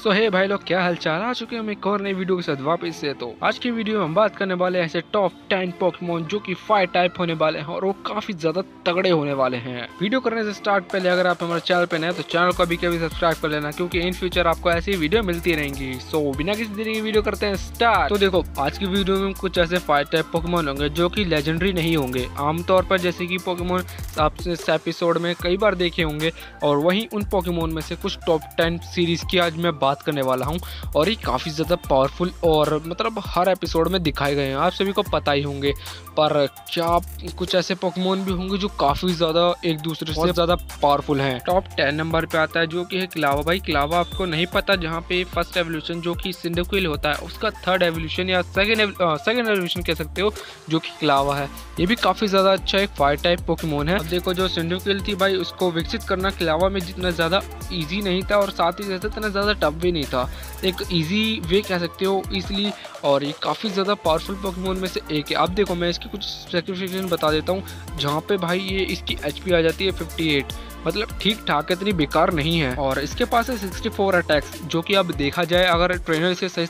सो हे भाई लोग, क्या हालचाल? आ चुके हम एक और नई वीडियो के साथ वापस से। तो आज की वीडियो में हम बात करने वाले हैं ऐसे टॉप टेन पोकेमोन जो कि फाइव टाइप होने वाले हैं और वो काफ़ी ज़्यादा तगड़े होने वाले हैं। वीडियो करने से स्टार्ट पहले अगर आप हमारे चैनल पे नए तो चैनल को अभी कभी सब्सक्राइब कर लेना, क्योंकि इन फ्यूचर आपको ऐसी वीडियो मिलती रहेंगी। सो बिना किसी देरी की वीडियो करते हैं स्टार्ट तो देखो, आज की वीडियो में कुछ ऐसे फाइव टाइप पोकेमोन होंगे जो की लेजेंडरी नहीं होंगे। आमतौर पर जैसे की पोकेमोन आपने इस एपिसोड में कई बार देखे होंगे, और वही उन पोकेमोन में से कुछ टॉप टेन सीरीज़ की आज मैं बात करने वाला हूँ और ये काफ़ी ज़्यादा पावरफुल और मतलब हर एपिसोड में दिखाए गए हैं। आप सभी को पता ही होंगे पर क्या कुछ ऐसे पोकेमोन भी होंगे जो काफ़ी ज़्यादा एक दूसरे से ज़्यादा पावरफुल हैं? टॉप टेन नंबर पे आता है जो कि है क्लावा भाई। क्लावा आपको नहीं पता जहाँ पे फ़र्स्ट एवोल्यूशन जो कि सिंडोक्विल होता है उसका थर्ड एवोल्यूशन या सेकेंड सेकेंड एवोल्यूशन कह सकते हो जो कि क्लावा है। ये भी काफ़ी ज़्यादा अच्छा एक फायर टाइप पोकेमोन है। अब देखो जो सिंडोक्विल थी भाई उसको विकसित करना क्लावा में जितना ज़्यादा ईजी नहीं था और साथ ही साथ इतना ज़्यादा टफ भी नहीं था। एक इजी वे कह सकते हो इसलिए और ये काफ़ी ज़्यादा पावरफुल पोकेमोन में से एक है। अब देखो, मैं इसकी कुछ स्पेसिफिकेशन बता देता हूँ, जहाँ पे भाई ये इसकी एचपी आ जाती है 58 मतलब ठीक ठाक इतनी बेकार नहीं है। और इसके पास है 64 अटैक्स जो कि अब देखा जाए, अगर ट्रेनर इसे सही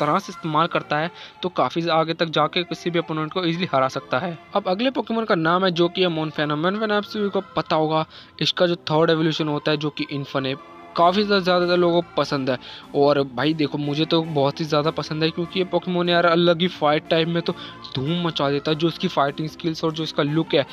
तरह से इस्तेमाल करता है तो काफ़ी आगे तक जाके किसी भी अपोनेंट को इजीली हरा सकता है। अब अगले पोकेमोन का नाम है, जो कि है मोनफेना मोनफेना आप सभी को पता होगा, इसका जो थर्ड एवोल्यूशन होता है, जो कि इन्फने काफ़ी ज़्यादा लोगों को पसंद है। और भाई देखो, मुझे तो बहुत ही ज़्यादा पसंद है क्योंकि ये पोकेमोन यार अलग ही फाइट टाइप में तो धूम मचा देता है, जो उसकी फाइटिंग स्किल्स और जो इसका लुक है।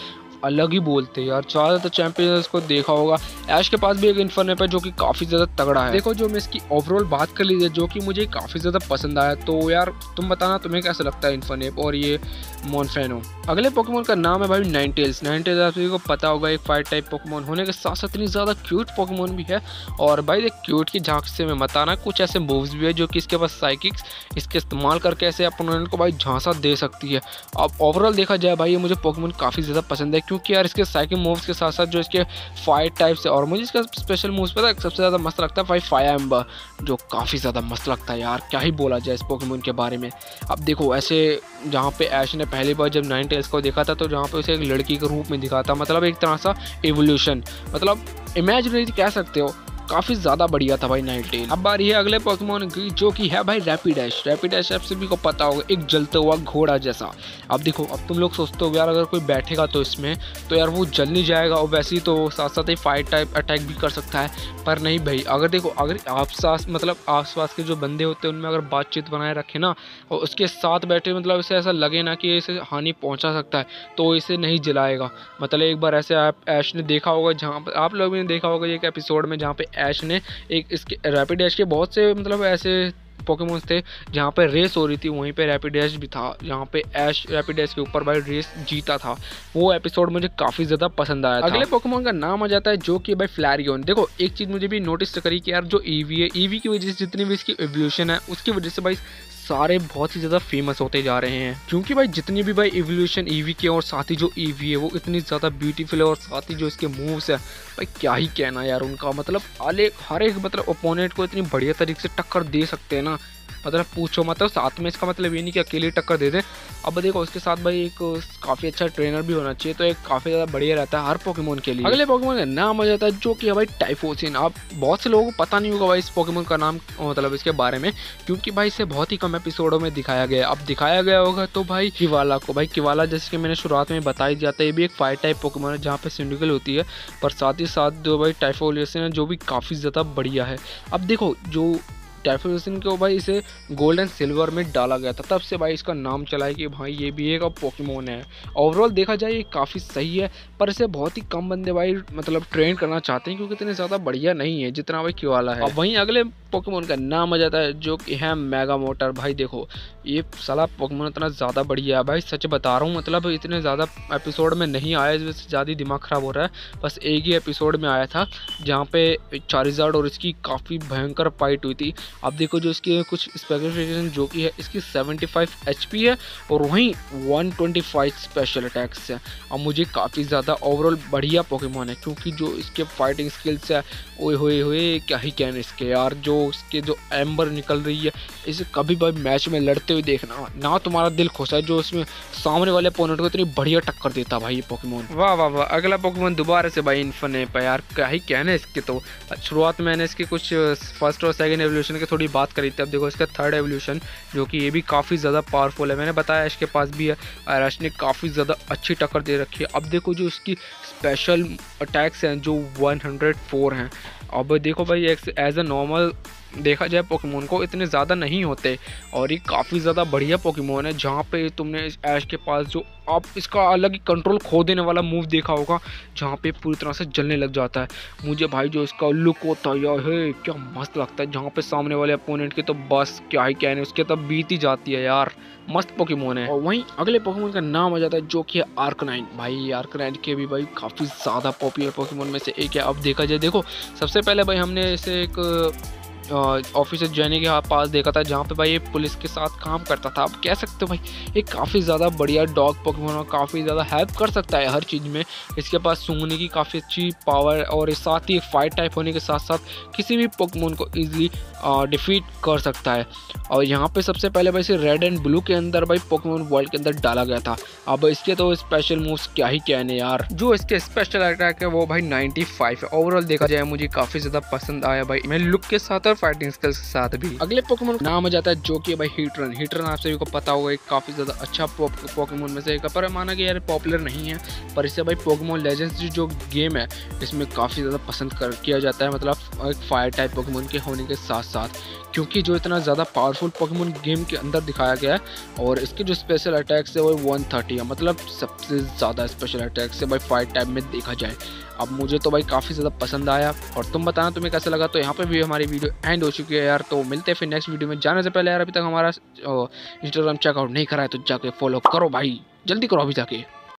अलग ही बोलते हैं। यार, ज़्यादातर चैंपियंस को देखा होगा। ऐश के पास भी एक इन्फरनेप है जो कि काफ़ी ज़्यादा तगड़ा है। देखो, जो मैं इसकी ओवरऑल बात कर लीजिए जो कि मुझे काफ़ी ज़्यादा पसंद आया तो यार, तुम बताना, तुम्हें कैसा लगता है इन्फरनेप और ये मोनफेनो अगले पोकेमोन का नाम है भाई नाइन टेल्स नाइन टेल्स आप सभी को पता होगा, एक फाइव टाइप पोकेमोन होने के साथ साथ इतनी ज़्यादा क्यूट पोकेमोन भी है। और भाई, देख क्यूट की झाँक से मैं बताना, कुछ ऐसे मूव्स भी है जो कि इसके पास साइकिक्स इसके इस्तेमाल करके ऐसे अपोनेंट को भाई झांसा दे सकती है। अब ओवरऑल देखा जाए भाई, ये मुझे पोकेमोन काफ़ी ज़्यादा पसंद है क्योंकि यार इसके साइकिल मूव्स के साथ साथ जो इसके फाइव टाइप्स है और मुझे इसका स्पेशल मूव्स पता है, सबसे ज़्यादा मस्त लगता है भाई फायर एम्बर जो काफ़ी ज़्यादा मस्त लगता है यार। क्या ही बोला जाए इस पोकेमोन के बारे में। अब देखो, ऐसे जहाँ पे ऐश ने पहली बार जब नाइन टेल्स को देखा था तो जहाँ पे उसे एक लड़की के रूप में दिखा था मतलब एक तरह सा एवोल्यूशन मतलब इमेजिनरी कह सकते हो। काफ़ी ज़्यादा बढ़िया था भाई नाइट टेल अब बारी है अगले पोकेमोन की, जो कि है भाई रैपिडैश रैपिडैश आप सभी को पता होगा, एक जलता हुआ घोड़ा जैसा। अब देखो, अब तुम लोग सोचते हो यार, अगर कोई बैठेगा तो इसमें तो यार वो जल नहीं जाएगा, और वैसे ही तो साथ साथ ही फाइट टाइप अटैक भी कर सकता है। पर नहीं भाई, अगर देखो, अगर आप सास मतलब आसपास के जो बंदे होते हैं, उनमें अगर बातचीत बनाए रखे ना, और उसके साथ बैठे मतलब इसे ऐसा लगे ना कि इसे हानि पहुँचा सकता है तो इसे नहीं जलाएगा। मतलब एक बार ऐसे आप ऐश ने देखा होगा, जहाँ पर आप लोग ने देखा होगा एक एपिसोड में, जहाँ पे ऐश ने एक इसके रैपिड ऐश के बहुत से मतलब ऐसे पोकेमोन्स थे, जहाँ पे रेस हो रही थी, वहीं पे रैपिड डैश भी था। जहाँ पे ऐश रैपिड डैश के ऊपर भाई रेस जीता था। वो एपिसोड मुझे काफ़ी ज़्यादा पसंद आया था। अगले पोकेमोन का नाम आ जाता है, जो कि भाई फ्लैरियन देखो, एक चीज़ मुझे भी नोटिस करी कि यार, जो ईवी है ईवी की वजह से जितनी भी इसकी एवोल्यूशन है, उसकी वजह से भाई सारे बहुत ही ज़्यादा फ़ेमस होते जा रहे हैं। क्योंकि भाई, जितनी भी भाई इवोल्यूशन ईवी के और साथ ही जो ईवी है, वो इतनी ज़्यादा ब्यूटीफुल है और साथ ही जो इसके मूव्स है, भाई क्या ही कहना यार उनका। मतलब हर एक मतलब ओपोनेंट को इतनी बढ़िया तरीके से टक्कर दे सकते हैं ना। मतलब पूछो मतलब साथ में इसका मतलब ये नहीं कि अकेले टक्कर दे दें। अब देखो, उसके साथ भाई एक काफ़ी अच्छा ट्रेनर भी होना चाहिए तो एक काफ़ी ज़्यादा बढ़िया रहता है हर पोकेमोन के लिए। अगले पोकेमोन का नाम आ जाता है, जो कि है भाई टाइफोसिन अब बहुत से लोगों को पता नहीं होगा भाई इस पोकेमोन का नाम मतलब इसके बारे में, क्योंकि भाई इसे बहुत ही कम एपिसोडों में दिखाया गया अब दिखाया गया होगा तो भाई किवाला को, भाई किवाला जैसे कि मैंने शुरुआत में बताया जाता है, ये भी एक फाइव टाइप पोकेमोन है, जहाँ पर सिंडिकल होती है, पर साथ ही साथ जो भाई टाइफोलियसिन है, जो भी काफ़ी ज़्यादा बढ़िया है। अब देखो, जो टाइफोसिन को भाई इसे गोल्ड एंड सिल्वर में डाला गया था। तब से भाई इसका नाम चला है कि भाई ये भी एक पोकेमोन है। ओवरऑल देखा जाए, ये काफ़ी सही है, पर इसे बहुत ही कम बंदे भाई मतलब ट्रेन करना चाहते हैं, क्योंकि इतने ज़्यादा बढ़िया नहीं है, जितना भाई क्यों वाला है। अब वहीं अगले पोकेमोन का नाम आ जाता है, जो कि है मेगा मोटर भाई देखो, ये साला पोकेमोन इतना ज़्यादा बढ़िया है भाई, सच बता रहा हूँ मतलब इतने ज़्यादा एपिसोड में नहीं आया इस वजह से ज़्यादा दिमाग ख़राब हो रहा है। बस एक ही एपिसोड में आया था, जहाँ पे चारिजार्ड और इसकी काफ़ी भयंकर फाइट हुई थी। अब देखो जो इसके कुछ स्पेसिफिकेशन जो कि है, इसकी 75 फाइव है और वहीं 125 स्पेशल अटैक्स है। और मुझे काफ़ी ज़्यादा ओवरऑल बढ़िया पोकेमोन है, क्योंकि जो इसके फाइटिंग स्किल्स है, ओए होए हुए, क्या ही कहने इसके यार, जो इसके जो एम्बर निकल रही है, इसे कभी भाई मैच में लड़ते हुए देखना। ना तुम्हारा दिल खुश है जो इसमें सामने वाले अपोनेंट को इतनी बढ़िया टक्कर देता भाई ये पोकेमोन वाह वाह वाह, अगला पोकेमोन दोबारा से भाई इन्फने पे यार, क्या ही कहने इसके तो। शुरुआत मैंने इसके कुछ फ़र्स्ट और सेकेंड एवोल्यूशन की थोड़ी बात करी थी। अब देखो, इसका थर्ड एवोल्यूशन जो कि ये भी काफ़ी ज़्यादा पावरफुल है। मैंने बताया इसके पास भी है। आयराश ने काफ़ी ज़्यादा अच्छी टक्कर दे रखी है। अब देखो जो इसकी स्पेशल अटैक्स हैं, जो 104 हैं। अब देखो भाई एज अ नॉर्मल देखा जाए पोकेमोन को इतने ज़्यादा नहीं होते और ये काफ़ी ज़्यादा बढ़िया पोकेमोन है, जहाँ पे तुमने इस ऐश के पास जो आप इसका अलग ही कंट्रोल खो देने वाला मूव देखा होगा, जहाँ पे पूरी तरह से जलने लग जाता है। मुझे भाई जो इसका लुक होता है यार है, क्या मस्त लगता है। जहाँ पे सामने वाले अपोनेंट के तो बस क्या ही कहने, उसके तब बीत ही जाती है यार। मस्त पोकेमोन है। और वहीं अगले पोकेमोन का नाम आ जाता है, जो कि है आर्कनाइन भाई आर्कनाइन के भी भाई काफ़ी ज़्यादा पॉपुलर पोकेमोन में से एक है। अब देखा जाए, देखो, सबसे पहले भाई हमने इसे एक ऑफिसर जैनी के पास देखा था, जहाँ पे भाई ये पुलिस के साथ काम करता था। आप कह सकते हो भाई, ये काफ़ी ज़्यादा बढ़िया डॉग पोकेमोन काफ़ी ज़्यादा हेल्प कर सकता है हर चीज़ में। इसके पास सूंघने की काफ़ी अच्छी पावर और साथ ही फाइट टाइप होने के साथ साथ किसी भी पोकेमोन को ईजिली डिफीट कर सकता है। और यहाँ पे सबसे पहले भाई इसे रेड एंड ब्लू के अंदर भाई पोकेमोन वर्ल्ड के अंदर डाला गया था। अब इसके तो स्पेशल मूव्स क्या ही कहने यार। जो इसके स्पेशल अटैक है वो भाई 95 है। ओवरऑल देखा जाए मुझे काफ़ी ज़्यादा पसंद आया भाई। मैं लुक के साथ फाइटिंग स्किल्स के साथ भी। अगले पोकेमोन नाम आ जाता है जो कि भाई हीटरन हीटरन आप सभी को पता होगा, एक काफ़ी ज़्यादा अच्छा पोकेमोन में से एक पर माना कि यार पॉपुलर नहीं है। पर इससे भाई पोकेमोन लेजेंड्स जो गेम है, इसमें काफ़ी ज़्यादा पसंद कर, किया जाता है। मतलब एक फायर टाइप पोकेमोन के होने के साथ साथ क्योंकि जो इतना ज़्यादा पावरफुल पोकेमोन गेम के अंदर दिखाया गया है, और इसके जो स्पेशल अटैक्स है, वो वन थर्टी है। मतलब सबसे ज़्यादा स्पेशल अटैक्स है भाई फाइट टाइप में देखा जाए। अब मुझे तो भाई काफ़ी ज़्यादा पसंद आया और तुम बताना तुम्हें कैसा लगा तो यहाँ पर भी हमारी वीडियो एंड हो चुकी है यार तो मिलते हैं फिर नेक्स्ट वीडियो में। जाने से पहले यार, अभी तक हमारा इंस्टाग्राम चेकआउट नहीं करा है तो जाके फॉलो करो भाई, जल्दी करो अभी जाके।